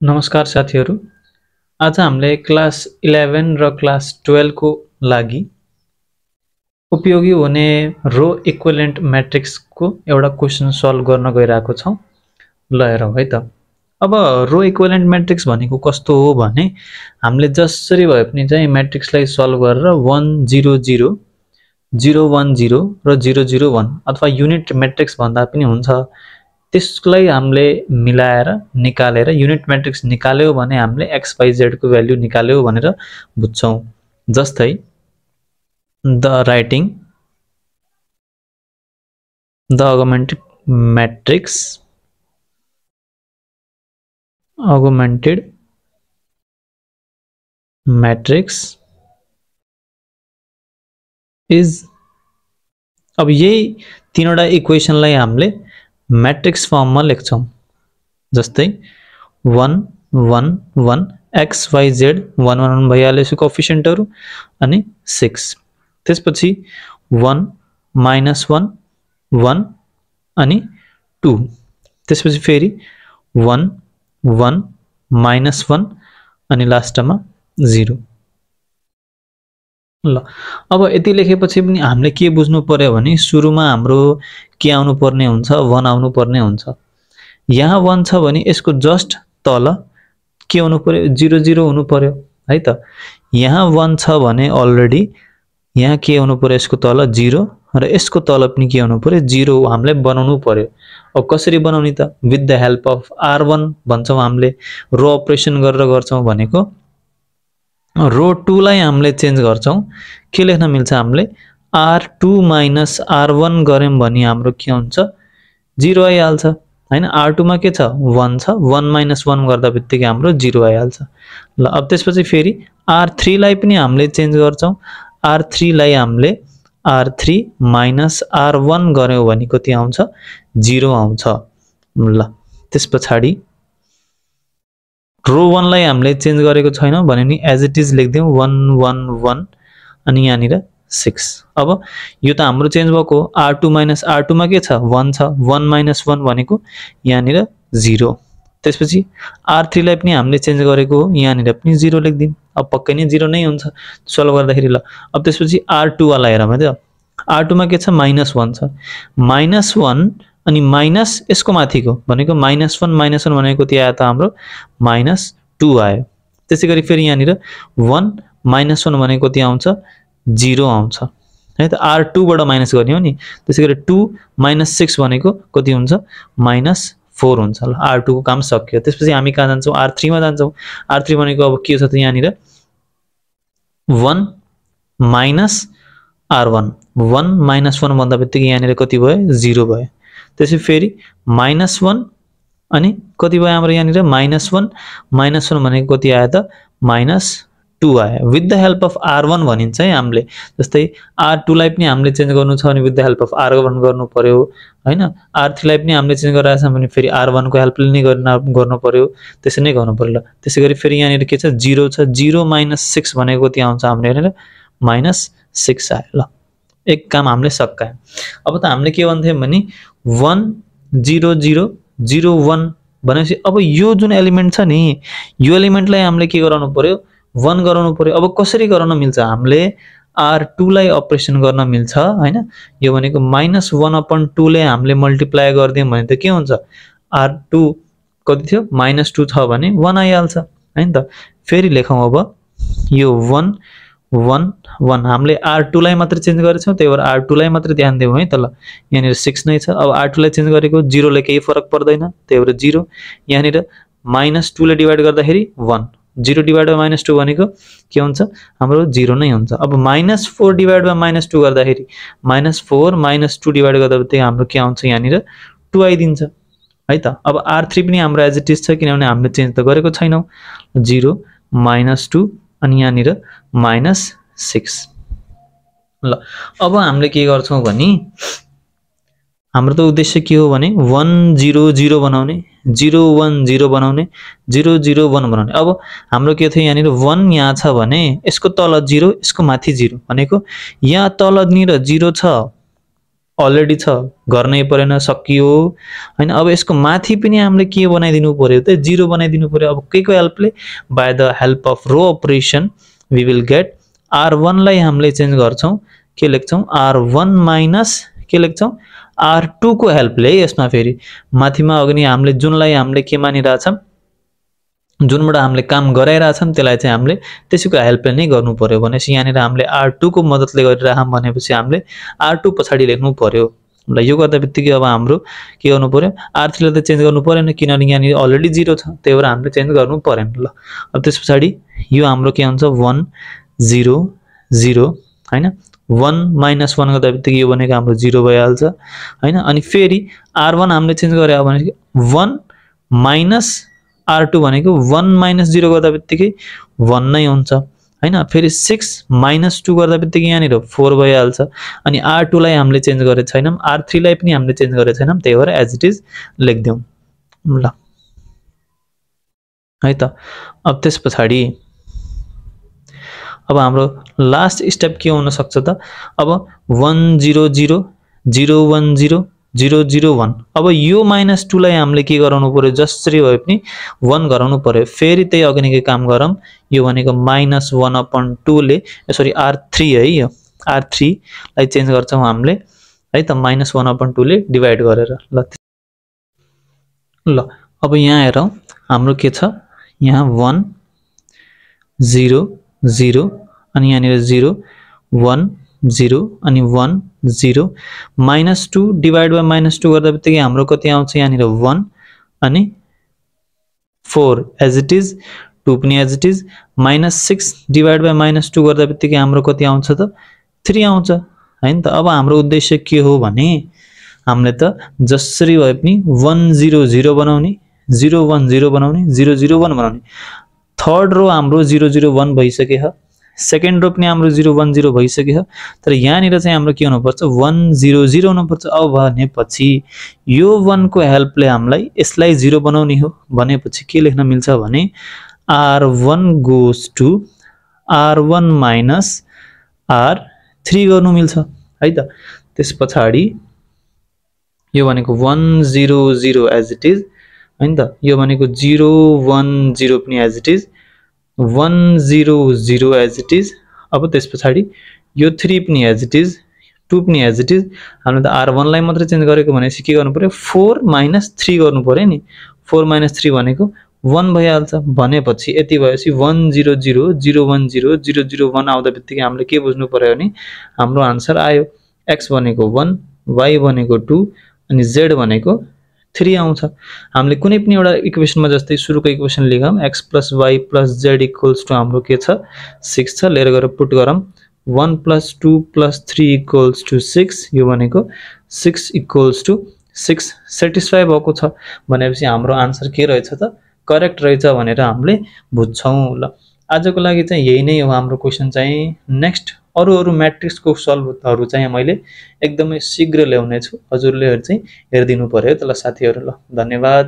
नमस्कार साथीहरू। आज हामीले क्लास इलेभेन र क्लास टुवेल्भको लागि उपयोगी हुने रो इक्वलेन्ट म्याट्रिक्सको एउटा क्वेसन सल्भ गर्न गइरहेको छौँ। ल हेरौँ है त। अब रो इक्वलेन्ट म्याट्रिक्स भनेको कस्तो हो भने हामीले जसरी भए पनि चाहिँ म्याट्रिक्सलाई सल्भ गरेर one zero zero zero one zero र जिरो जिरो वान अथवा युनिट म्याट्रिक्स भन्दा पनि हुन्छ। त्यसलाई हामीले मिलाएर, निकालेर युनिट म्याट्रिक्स निकाल्यो भने हामीले एक्स वाइ जेडको भ्याल्यु निकाल्यो भनेर बुझ्छौँ। जस्तै the writing the augmented matrix augmented matrix is अब यही तिनवटा इक्वेसनलाई हामीले म्याट्रिक्स में लेख्छौँ जस्तै one one one X Y Z one one one भइहाल्यो यसको कफिसियन्टहरू सिक्स त्यसपछि वान माइनस वान वान अनि टू त्यसपछि फेरि, वान वान माइनस वान अनि लास्टमा जिरो ल अब यति लेखेपछि पनि हामीले के बुझ्नु पर्यो भने सुरुमा हाम्रो के आउनु पर्ने हुन्छ वान आउनु पर्ने हुन्छ। यहाँ वान छ भने यसको जस्ट तल के हुनु पर्यो जिरो जिरो हुनु पर्यो है त? यहाँ वान छ भने अलरेडी यहाँ के हुनु पर्यो यसको तल जिरो र यसको तल पनि के हुनु पर्यो जिरो हामीले बनाउनु पर्यो। अब कसरी बनाउने त? With the help of R one भन्छौँ हामीले। रो अपरेसन गरेर गर्छौँ भनेको रो टूलाई हामीले चेन्ज गर्छौँ। के लेख्न मिल्छ हामीले? R two minus R one गऱ्यौँ भने हाम्रो के हुन्छ? जिरो आइहाल्छ। होइन? आर टूमा के छ? वान छ। वान माइनस वान गर्दा बित्तिकै हाम्रो जिरो आइहाल्छ। ल अब त्यसपछि फेरि आर थ्रीलाई पनि हामीले चेन्ज गर्छौँ। आर थ्रीलाई हामीले R three minus R one गऱ्यौँ भने कति आउँछ? जिरो आउँछ। ल त्यस पछाडि रो वानलाई हामीले चेन्ज गरेको छैनौँ भने नि एज इट इज लेखिदिउँ वान वान वान अनि यहाँनिर सिक्स अब यो त हाम्रो चेन्ज भएको आर टू माइनस आर टूमा के छ? वान छ। वान माइनस वान भनेको यहाँनिर जिरो त्यसपछि आर थ्रीलाई पनि हामीले चेन्ज गरेको हो। यहाँनिर पनि जिरो लेखिदिउँ। अब पक्कै नै जिरो नै हुन्छ। सल्भ गर्दाखेरि ल। अब त्यसपछि आर टूवाला हेरौँ है त आर टूमा के छ? माइनस वान छ। माइनस वान अनि माइनस यसको माथिको भनेको माइनस वान माइनस वान भनेको त्यो आयो त हाम्रो? माइनस टू आयो। त्यसै गरी फेरि यहाँनिर वान माइनस वान भनेको कति आउँछ? जिरो आउँछ। है त आर टूबाट माइनस गर्ने हो नि? त्यसै गरी टू माइनस सिक्स भनेको कति हुन्छ? माइनस फोर हुन्छ ल। आर टूको काम सक्यो। त्यसपछि हामी कहाँ जान्छौँ? आर थ्रीमा जान्छौँ। आर थ्री भनेको अब के छ त यहाँनिर? One minus R one one minus one भन्दा बित्तिकै यहाँनिर कति भयो? जिरो भयो। त्यसपछि फेरि माइनस वान अनि कति भयो हाम्रो यहाँनिर? माइनस वान माइनस वान भनेको कति आयो त? माइनस टू आयो। With the help of R one भनिन्छ है हामीले। जस्तै आर टूलाई पनि हामीले चेन्ज गर्नु छ भने with the help of R one गर्नु पऱ्यो होइन? आर थ्रीलाई पनि हामीले चेन्ज गराएको छ भने फेरि आर वानको हेल्पले नै गर्न गर्नु पऱ्यो त्यसरी नै गर्नु पऱ्यो ल। त्यसै गरी फेरि यहाँनिर के छ? जिरो छ। जिरो माइनस सिक्स भनेको कति आउँछ हाम्रो यहाँनिर? माइनस सिक्स आयो ल। एक काम हमने हामीले सकायौँ अब त हामीले के भन्थ्यौँ भने one, zero zero zero, one. भनेपछि अब यो जुन एलिमेन्ट छ नि यो एलिमेन्टलाई हामीले के गराउनु पऱ्यो वान गराउनु पऱ्यो अब कसरी गराउन मिल्छ हामीले आर टूलाई अपरेसन गर्न मिल्छ होइन यो भनेको माइनस वान अपन टूले हामीले मल्टिप्लाई गरिदियौँ भने त के हुन्छ आर टू कति थियो माइनस टू छ भने वान आइहाल्छ होइन त, फेरि लेखौँ अब यो वान वान वान हामीले आर टूलाई मात्रै चेन्ज गरेछौँ त्यही भएर आर टूलाई मात्रै ध्यान दिउँ है त ल यहाँनिर सिक्स नै छ। अब आर टूलाई चेन्ज गरेको जिरोले केही फरक पर्दैन त्यही भएर जिरो यहाँनिर माइनस टूले डिभाइड गर्दाखेरि one zero divide by minus two भनेको के हुन्छ? हाम्रो जिरो नै हुन्छ। अब minus four divide by minus two गर्दाखेरि minus four minus two divide गर्दा त्यही हाम्रो के आउँछ? यहाँनिर टू आइदिन्छ है त? अब आर थ्री पनि हाम्रो एज इट इज छ किनभने हामीले चेन्ज त गरेको छैनौँ। जिरो माइनस टू अनि यहाँनिर माइनस सिक्स। ल अब हामीले के गर्छौँ भने हाम्रो त उद्देश्य के हो भने वान जिरो जिरो बनाउने जिरो वान जिरो बनाउने जिरो जिरो वान बनाउने। अब हाम्रो के थियो यहाँनिर वान यहाँ छ भने यसको तल जिरो यसको माथि जिरो भनेको यहाँ तलनिर जिरो छ अलरेडी छ गर्नै परेन सकियो। होइन अब यसको माथि पनि हामीले के बनाइदिनु पऱ्यो त? जिरो बनाइदिनु पऱ्यो अब के को हेल्पले by the help of row operation we will get R वानलाई हामीले चेन्ज गर्छौँ। के लेख्छौँ? आर वान माइनस के लेख्छौँ? आर टूको हेल्पले यसमा फेरि माथिमा अघि हामीले जुनलाई हामीले के मानिरहेछौँ? जुनबाट हामीले काम गराइरहेछौँ त्यसलाई चाहिँ हामीले त्यसैको हेल्पले नै गर्नु पऱ्यो भनेपछि यहाँनिर हामीले आर टूको मद्दतले गरिरहेछौँ भनेपछि हामीले आर टू पछाडि लेख्नु पऱ्यो। ल यो गर्दा बित्तिकै अब हाम्रो के गर्नु पऱ्यो? आर थ्रीलाई त चेन्ज गर्नु परेन किनभने यहाँनिर अलरेडी जिरो छ त्यही भएर हामीले चेन्ज गर्नु परेन। ल अब त्यस पछाडि यो हाम्रो के हुन्छ? वान जिरो जिरो होइन? वान माइनस वान गर्दा बित्तिकै यो भनेको हाम्रो जिरो भइहाल्छ होइन? अनि फेरि आर वान हामीले चेन्ज गरे भने वान माइनस आर टू भनेको वान माइनस जिरो गर्दा बित्तिकै वान नै हुन्छ। होइन? फेरि सिक्स माइनस टू गर्दा बित्तिकै यहाँनिर फोर भइहाल्छ। अनि आर टूलाई हामीले चेन्ज गरेको छैनौँ। आर थ्रीलाई पनि हामीले चेन्ज गरेको छैनौँ। त्यही भएर एज इट इज लेखिदिउँ। ल। है त। अब त्यस पछाडि अब हाम्रो लास्ट स्टेप के हुनसक्छ त? अब one zero zero zero one zero zero zero one. अब यो माइनस टूलाई हामीले के गराउनु पऱ्यो जसरी भए पनि वान गराउनु पऱ्यो फेरि त्यही अघि काम गरौँ। यो भनेको माइनस वान अपन टूले सरी आर थ्री है यो। आर थ्रीलाई चेन्ज गर्छौँ हामीले। है त माइनस वान अपन टूले डिभाइड गरेर। ल ल अब यहाँ हेरौँ। हाम्रो के छ? यहाँ वान जिरो जिरो अनि यहाँनिर जिरो वान जिरो अनि zero. Minus two divide by minus two गर्दा बित्तिकै हाम्रो कति आउँछ? यहाँनिर वान अनि four. As it is two पनि as it is minus six divide by minus two गर्दा बित्तिकै हाम्रो कति आउँछ त? थ्री होइन त? अब हाम्रो उद्देश्य के हो भने हामीले त जसरी भए पनि वान जिरो जिरो बनाउने, जिरो वान जिरो बनाउने, zero zero one third row हाम्रो जिरो जिरो वान भइसक्यो सेकेन्ड रो पनि हाम्रो जिरो वान जिरो भइसक्यो। तर यहाँनिर चाहिँ हाम्रो के हुनुपर्छ? वान जिरो जिरो हुनुपर्छ। अब भनेपछि यो वानको हेल्पले हामीलाई यसलाई जिरो बनाउने हो। भनेपछि के लेख्न मिल्छ भने R one goes to R one minus R three गर्नु मिल्छ है त? त्यस पछाडि यो भनेको one zero zero as it is होइन त? यो भनेको जिरो वान जिरो पनि as it is one zero zero as it is अब त्यस पछाडि यो थ्री पनि एज इट इज टू पनि एज इट इज हामीले त आर वानलाई मात्रै चेन्ज गरेको भनेपछि के गर्नु पऱ्यो फोर माइनस थ्री गर्नु पऱ्यो नि। फोर माइनस थ्री भनेको वान भइहाल्छ। भनेपछि यति भएपछि one zero zero zero one zero zero zero one आउँदा बित्तिकै हामीले के बुझ्नु पऱ्यो भने हाम्रो आन्सर आयो। एक्स भनेको वान वाइ भनेको टू अनि जेड भनेको थ्री आउँछ। हामीले कुनै पनि एउटा इक्वेसनमा जस्तै सुरुको इक्वेसन लेखौँ X plus Y plus Z equals to हाम्रो के छ? सिक्स छ लिएर गएर पुट गरौँ। One plus two plus three equals to six यो भनेको six equals to six satisfy भएको छ। भनेपछि हाम्रो आन्सर के रहेछ त? करेक्ट रहेछ भनेर हामीले बुझ्छौँ ल। आजको लागि चाहिँ यही नै हो हाम्रो क्वेसन चाहिँ। नेक्स्ट अरू अरू म्याट्रिक्सको सल्भहरू चाहिँ मैले एकदमै शीघ्र ल्याउनेछु। हजुरले चाहिँ हेरिदिनु पऱ्यो त ल साथीहरू ल धन्यवाद।